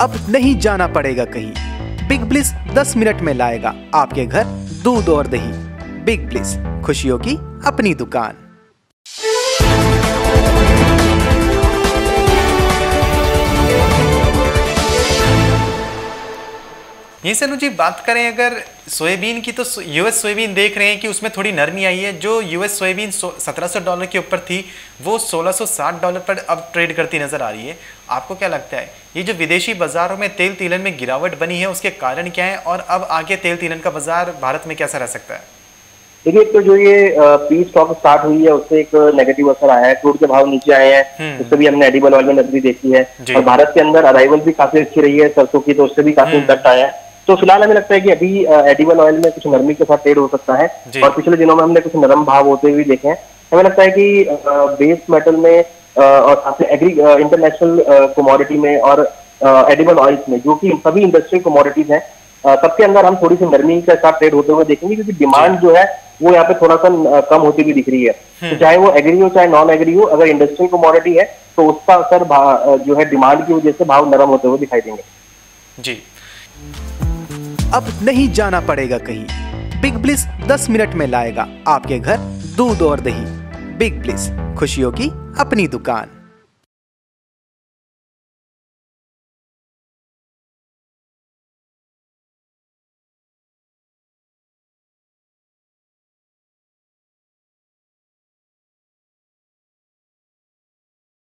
अब नहीं जाना पड़ेगा कहीं। बिग ब्लिस 10 मिनट में लाएगा आपके घर दूध और दही। बिग ब्लिस खुशियों की अपनी दुकान। ये सनु जी बात करें अगर सोयाबीन की तो यूएस सोयाबीन देख रहे हैं कि उसमें थोड़ी नरमी आई है। जो यूएस सोयाबीन 1700 डॉलर के ऊपर थी वो 1660 डॉलर पर अब ट्रेड करती नज़र आ रही है। आपको क्या लगता है? ये जो विदेशी बाजारों में तेल तिलन में गिरावट बनी है उसके कारण क्या है? और अब आगे तेल तिलन का बाज़ार भारत में कैसा रह सकता है? देखिए तो जो ये पीस स्टॉक स्टार्ट हुई है उससे एक नेगेटिव असर आया है। क्रूड के भाव नीचे आए हैं। हम्म। उससे भी हमने एडिबल ऑयल में नजरी देखी है। और भारत के अंदर अराइवल भी काफ़ी अच्छी रही है। सरसों की तो उससे भी काफ़ी इम्पैक्ट हम्म। आया है। तो फ़िलहाल हमें लगता है कि अभी एडिबल ऑयल में कुछ नरमी के साथ ट्रेड हो सकता है। और पिछले दिनों में हमने कुछ नरम भाव होते हुए देखे हैं। हमें लगता है कि बेस मेटल में और साथ एग्री इंटरनेशनल कमोडिटी में और एडिबल ऑयल्स में जो कि सभी इंडस्ट्रियल कमोडिटीज हैं सबके अंदर हम थोड़ी सी नरमी के साथ ट्रेड होते हुए देखेंगे क्योंकि डिमांड जो। है वो यहाँ पे थोड़ा सा कम होती हुई दिख रही है। तो हम्म। चाहे वो एग्री हो चाहे नॉन एग्री हो अगर इंडस्ट्रियल कमोडिटी है तो उसका असर जो है डिमांड की वजह से भाव नरम होते हुए दिखाई देंगे। जी। अब नहीं जाना पड़ेगा कहीं। बिग ब्लिस 10 मिनट में लाएगा आपके घर दूध और दही। बिग ब्लिस खुशियों की अपनी दुकान।